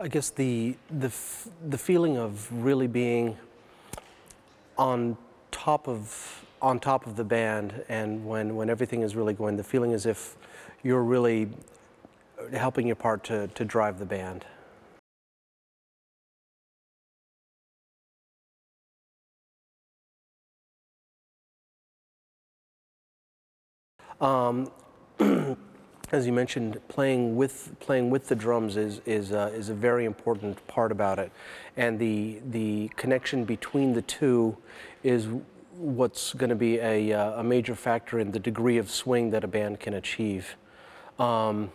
I guess the the f- the feeling of really being on top of on top of the band, and when when everything is really going, the feeling as if you're really helping your part to to drive the band. Um, as you mentioned, playing with playing with the drums is is uh, is a very important part about it, and the the connection between the two is what's going to be a uh, a major factor in the degree of swing that a band can achieve. Um,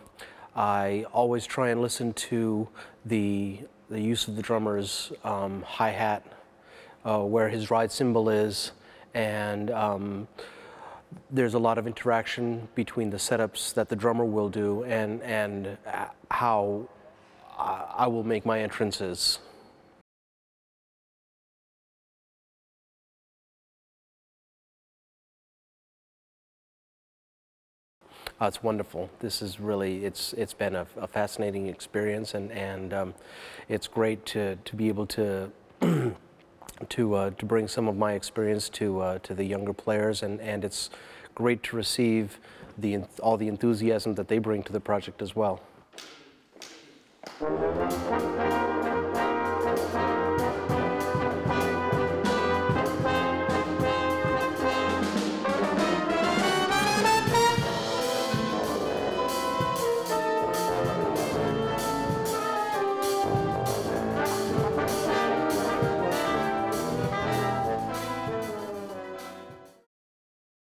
I always try and listen to the the use of the drummer's um, hi hat, uh, where his ride cymbal is, and um, there's a lot of interaction between the setups that the drummer will do and and uh, how I will make my entrances. Uh, it's wonderful. This is really it's it's been a, a fascinating experience and and um, it's great to to be able to. to uh, to bring some of my experience to uh, to the younger players, and and it's great to receive the all the enthusiasm that they bring to the project as well.